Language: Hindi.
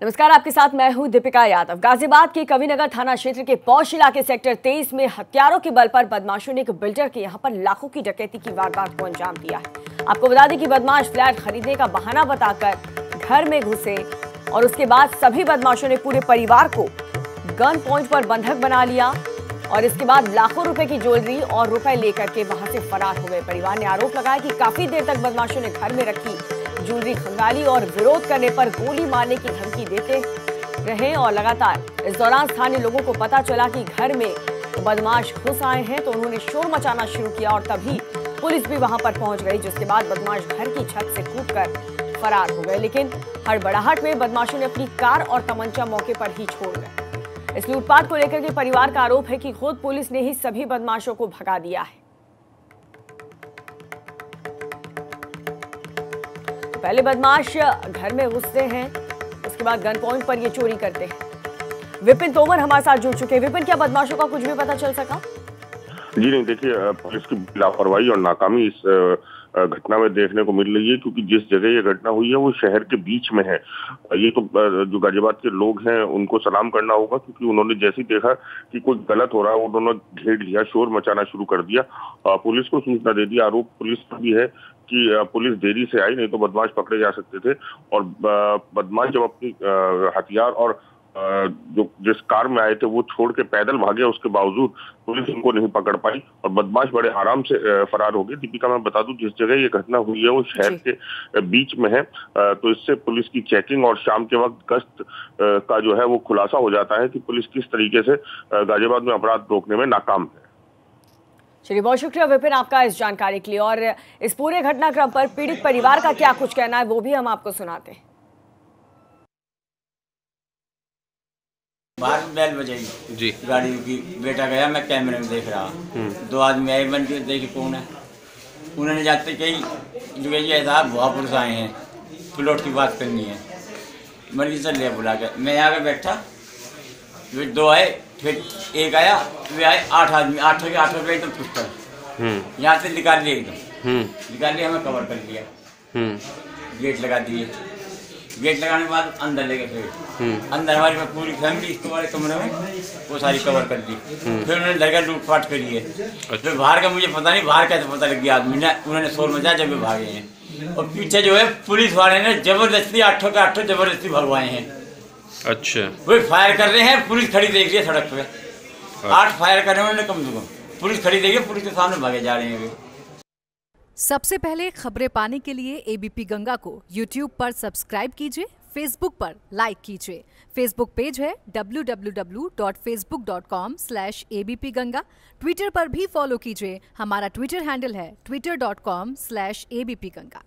नमस्कार, आपके साथ मैं हूँ दीपिका यादव। गाजियाबाद के कविनगर थाना क्षेत्र के पौष इलाके सेक्टर 23 में हथियारों के बल पर बदमाशों ने एक बिल्डर के यहाँ पर लाखों की डकैती की वारदात को अंजाम दिया है। आपको बता दें कि बदमाश फ्लैट खरीदने का बहाना बताकर घर में घुसे और उसके बाद सभी बदमाशों ने पूरे परिवार को गन पॉइंट पर बंधक बना लिया और इसके बाद लाखों रुपए की ज्वेलरी और रुपए लेकर के वहाँ से फरार हो गए। परिवार ने आरोप लगाया कि काफ़ी देर तक बदमाशों ने घर में रखी ज्वेलरी खंगाली और विरोध करने पर गोली मारने की धमकी देते रहे और लगातार। इस दौरान स्थानीय लोगों को पता चला कि घर में बदमाश घुस आए हैं तो उन्होंने शोर मचाना शुरू किया और तभी पुलिस भी वहाँ पर पहुँच गई, जिसके बाद बदमाश घर की छत से कूदकर फरार हो गए। लेकिन हड़बड़ाहट में बदमाशों ने अपनी कार और तमंचा मौके पर ही छोड़ गए। इस लूटपाट को लेकर के परिवार का आरोप है कि खुद पुलिस ने ही सभी बदमाशों को भगा दिया है। पहले बदमाश घर में घुसते हैं, उसके बाद गन पॉइंट पर ये चोरी करते हैं। विपिन तोमर हमारे साथ जुड़ चुके हैं। विपिन, क्या बदमाशों का कुछ भी पता चल सका? जी नहीं, देखिए पुलिस की लापरवाही और नाकामी इस घटना में देखने को मिल रही है, क्योंकि जिस जगह ये घटना हुई है, वो शहर के बीच में है। ये तो जो गाजियाबाद के लोग हैं, उनको सलाम करना होगा, क्योंकि उन्होंने जैसे ही देखा कि कुछ गलत हो रहा है, उन्होंने घेर लिया, शोर मचाना शुरू कर दिया। पुलिस को सूचना दे दी, आरोप पुलिस पर भी है कि पुलिस देरी से आई नहीं तो बदमाश पकड़े जा सकते थे। और बदमाश जब अपनी हथियार और जो जिस कार में आए थे वो छोड़ के पैदल भागे उसके बावजूद पुलिस उनको नहीं पकड़ पाई। और बदमाश बड़े आराम से फरार हो गए। दीपिका मैं बता दूँ जिस जगह ये घटना हुई है वो शहर के बीच में है। तो इससे पुलिस की चेकिंग और शाम के वक्त गश्त का जो है वो खुलासा हो जाता है कि पुलिस किस तरीके से गाजियाबाद में अपराध रोकने में नाकाम है। चलिए बहुत शुक्रिया विपिन आपका इस जानकारी के लिए। और इस पूरे घटनाक्रम पर पीड़ित परिवार का क्या कुछ कहना है वो भी हम आपको सुनाते हैं। बाहर बैल बजाई जी। गाड़ी की बेटा गया मैं कैमरे में देख रहा। हम्म। दो आदमी आए बन के देखे कौन है। उन्होंने जाते कही जो ये साहब बहुत पुरुष आए हैं प्लॉट की बात करनी है। मर्ज़ी चल लिया बुला के। मैं यहाँ पे बैठा दो आए फिर एक आया वे आए आठ आदमी आठ के आठ रुपये एकदम पिस्टल हम्म। यहाँ से निकाल लिया एकदम। हम्म। निकाल लिया हमें कवर कर लिया गेट लगा दिए। गेट लगाने के बाद अंदर ले गए फिर। अंदर हमारी में पूरी फैमिली इसको वाले कमरे में वो सारी कवर कर दी। फिर उन्होंने लड़का लूटपाट करी है फिर बाहर का मुझे पता नहीं बाहर कैसे पता लग गया आदमी ने। उन्होंने शोर मचाया जब वे भागे हैं। और पीछे जो है पुलिस वाले ने ज़बरदस्ती आठों के आठों ज़बरदस्ती भगवाए हैं। अच्छा। वो फायर कर रहे हैं पुलिस खड़ी देख रही है सड़क पे। आठ फायर कर रहे हैं कम से कम। पुलिस खड़ी देखी पुलिस के सामने भागे जा रहे हैं। सबसे पहले खबरें पाने के लिए एबीपी गंगा को यूट्यूब पर सब्सक्राइब कीजिए फेसबुक पर लाइक कीजिए। फेसबुक पेज है www.facebook.com/abpganga ट्विटर पर भी फॉलो कीजिए। हमारा ट्विटर हैंडल है twitter.com/abpganga